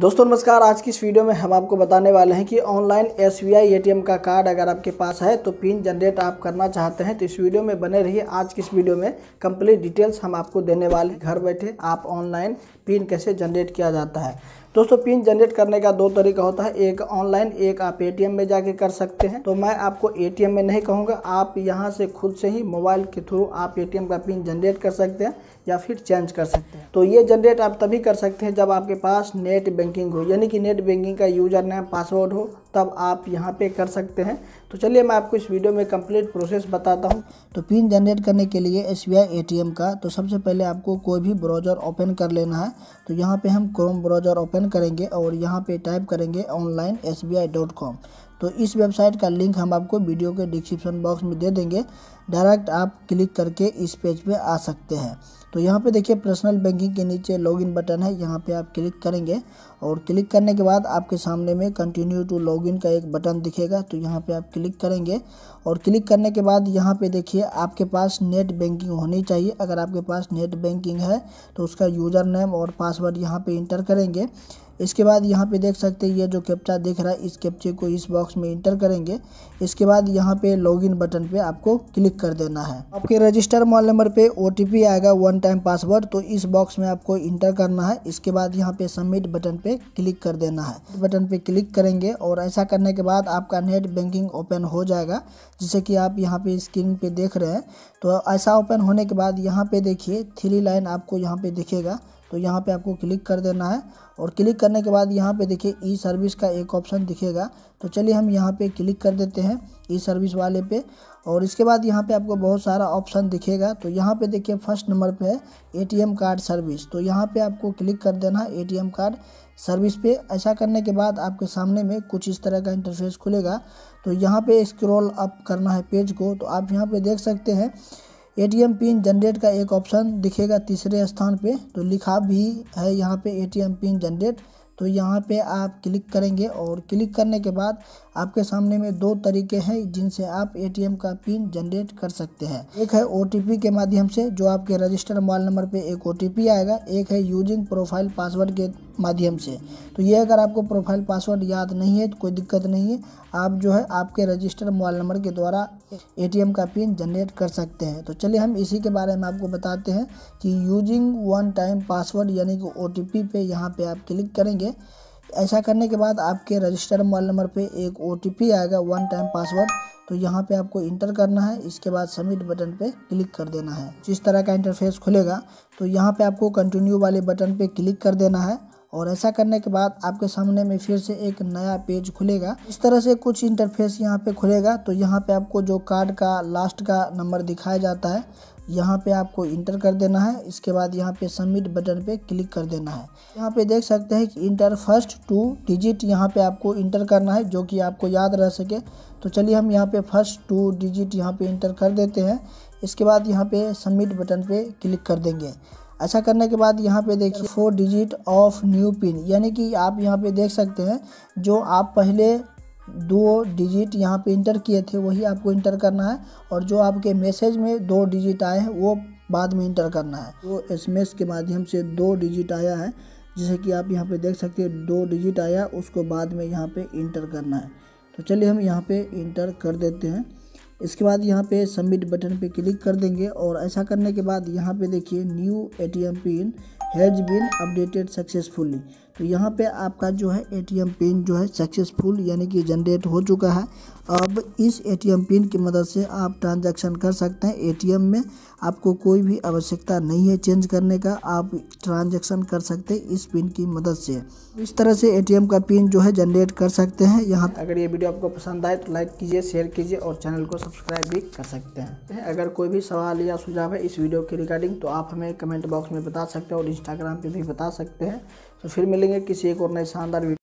दोस्तों, नमस्कार। आज की इस वीडियो में हम आपको बताने वाले हैं कि ऑनलाइन एस बी का कार्ड अगर आपके पास है तो पिन जनरेट आप करना चाहते हैं। तो इस वीडियो में बने रहिए। आज की इस वीडियो में कंप्लीट डिटेल्स हम आपको देने वाले घर बैठे आप ऑनलाइन पिन कैसे जनरेट किया जाता है। दोस्तों, पिन जनरेट करने का दो तरीका होता है। एक ऑनलाइन एक आप एटीएम में जाके कर सकते हैं। तो मैं आपको एटीएम में नहीं कहूँगा, आप यहाँ से खुद से ही मोबाइल के थ्रू आप एटीएम का पिन जनरेट कर सकते हैं या फिर चेंज कर सकते हैं। तो ये जनरेट आप तभी कर सकते हैं जब आपके पास नेट बैंकिंग हो, यानी कि नेट बैंकिंग का यूज़र नेम पासवर्ड हो। तब आप यहाँ पे कर सकते हैं। तो चलिए मैं आपको इस वीडियो में कंप्लीट प्रोसेस बताता हूँ। तो पिन जनरेट करने के लिए एस बी का तो सबसे पहले आपको कोई भी ब्राउज़र ओपन कर लेना है। तो यहाँ पे हम क्रोम ब्राउज़र ओपन करेंगे और यहाँ पे टाइप करेंगे ऑनलाइन एस तो इस वेबसाइट का लिंक हम आपको वीडियो के डिस्क्रिप्शन बॉक्स में दे देंगे। डायरेक्ट आप क्लिक करके इस पेज पे आ सकते हैं। तो यहाँ पे देखिए पर्सनल बैंकिंग के नीचे लॉगिन बटन है। यहाँ पे आप क्लिक करेंगे और क्लिक करने के बाद आपके सामने में कंटिन्यू टू लॉगिन का एक बटन दिखेगा। तो यहाँ पे आप क्लिक करेंगे और क्लिक करने के बाद यहाँ पे देखिए, आपके पास नेट बैंकिंग होनी चाहिए। अगर आपके पास नेट बैंकिंग है तो उसका यूज़र नेम और पासवर्ड यहाँ पे इंटर करेंगे। इसके बाद यहाँ पे देख सकते हैं, ये जो कैप्चा दिख रहा है, इस कैप्चे को इस बॉक्स में इंटर करेंगे। इसके बाद यहाँ पे लॉगिन बटन पे आपको क्लिक कर देना है। आपके रजिस्टर मोबाइल नंबर पे ओ आएगा वन टाइम पासवर्ड तो इस बॉक्स में आपको इंटर करना है। इसके बाद यहाँ पे सबमिट बटन पे क्लिक कर देना है। बटन पे क्लिक करेंगे और ऐसा करने के बाद आपका नेट बैंकिंग ओपन हो जाएगा। जैसे कि आप यहाँ पे स्क्रीन पे देख रहे हैं। तो ऐसा ओपन होने के बाद यहाँ पे देखिए थ्री लाइन आपको यहाँ पे दिखेगा। तो यहाँ पे आपको क्लिक कर देना है और क्लिक करने के बाद यहाँ पे देखिए ई सर्विस का एक ऑप्शन दिखेगा। तो चलिए हम यहाँ पे क्लिक कर देते हैं ई सर्विस वाले पे और इसके बाद यहाँ पे आपको बहुत सारा ऑप्शन दिखेगा। तो यहाँ पे देखिए फ़र्स्ट नंबर पे है एटीएम कार्ड सर्विस तो यहाँ पे आपको क्लिक कर देना है एटीएम कार्ड सर्विस पे। ऐसा करने के बाद आपके सामने में कुछ इस तरह का इंटरफेस खुलेगा। तो यहाँ पे स्क्रॉल अप करना है पेज को। तो आप यहाँ पे देख सकते हैं एटीएम पिन जनरेट का एक ऑप्शन दिखेगा तीसरे स्थान पे तो लिखा भी है यहाँ पे एटीएम पिन जनरेट तो यहाँ पे आप क्लिक करेंगे और क्लिक करने के बाद आपके सामने में दो तरीके हैं जिनसे आप एटीएम का पिन जनरेट कर सकते हैं। एक है ओटीपी के माध्यम से, जो आपके रजिस्टर मोबाइल नंबर पे एक ओटीपी आएगा। एक है यूजिंग प्रोफ़ाइल पासवर्ड के माध्यम से। तो ये अगर आपको प्रोफ़ाइल पासवर्ड याद नहीं है तो कोई दिक्कत नहीं है। आप जो है आपके रजिस्टर मोबाइल नंबर के द्वारा एटीएम का पिन जनरेट कर सकते हैं। तो चलिए हम इसी के बारे में आपको बताते हैं कि यूजिंग वन टाइम पासवर्ड यानी कि ओटीपी पे यहाँ पे आप क्लिक करेंगे। ऐसा करने के बाद आपके रजिस्टर मोबाइल नंबर पे एक ओटीपी आएगा वन टाइम पासवर्ड तो यहाँ पे आपको इंटर करना है। इसके बाद सबमिट बटन पे क्लिक कर देना है। जिस तरह का इंटरफेस खुलेगा तो यहाँ पे आपको कंटिन्यू वाले बटन पे क्लिक कर देना है। और ऐसा करने के बाद आपके सामने में फिर से एक नया पेज खुलेगा। इस तरह से कुछ इंटरफेस यहाँ पे खुलेगा। तो यहाँ पे आपको जो कार्ड का लास्ट का नंबर दिखाया जाता है, यहाँ पे आपको इंटर कर देना है। इसके बाद यहाँ पे सबमिट बटन पे क्लिक कर देना है। यहाँ पे देख सकते हैं कि इंटर फ़र्स्ट टू डिजिट यहाँ पे आपको इंटर करना है, जो कि आपको याद रह सके। तो चलिए हम यहाँ पे फ़र्स्ट टू डिजिट यहाँ पे इंटर कर देते हैं। इसके बाद यहाँ पे सबमिट बटन पे क्लिक कर देंगे। ऐसा करने के बाद यहाँ पे देखिए four digit of new PIN यानी कि आप यहाँ पे देख सकते हैं, जो आप पहले दो डिजिट यहाँ पे इंटर किए थे, वही आपको इंटर करना है, और जो आपके मैसेज में दो डिजिट आए हैं, वो बाद में इंटर करना है। तो एस के माध्यम से दो डिजिट आया है, जैसे कि आप यहाँ पे देख सकते हैं, दो डिजिट आया, उसको बाद में यहाँ पे इंटर करना है। तो चलिए हम यहाँ पे इंटर कर देते हैं। इसके बाद यहाँ पे सबमिट बटन पे क्लिक कर देंगे और ऐसा करने के बाद यहाँ पे देखिए new ATM PIN has been updated successfully तो यहाँ पे आपका जो है एटीएम पिन जो है सक्सेसफुल यानी कि जनरेट हो चुका है। अब इस एटीएम पिन की मदद से आप ट्रांजैक्शन कर सकते हैं। एटीएम में आपको कोई भी आवश्यकता नहीं है चेंज करने का। आप ट्रांजैक्शन कर सकते हैं इस पिन की मदद से। इस तरह से एटीएम का पिन जो है जनरेट कर सकते हैं। यहाँ अगर ये वीडियो आपको पसंद आए तो लाइक कीजिए शेयर कीजिए और चैनल को सब्सक्राइब भी कर सकते हैं। अगर कोई भी सवाल या सुझाव है इस वीडियो के रिगार्डिंग तो आप हमें कमेंट बॉक्स में बता सकते हैं और इंस्टाग्राम पर भी बता सकते हैं। तो फिर मिलेंगे किसी एक और नए शानदार